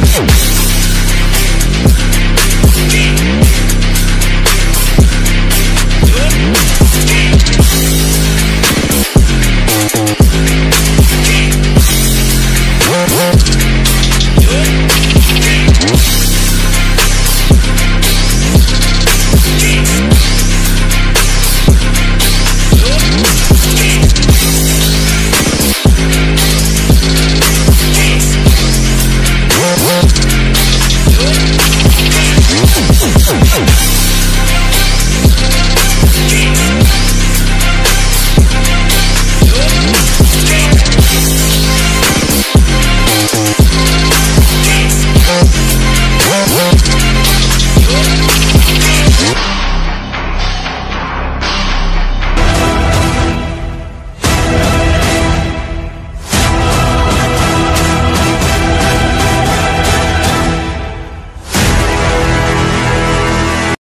Música it.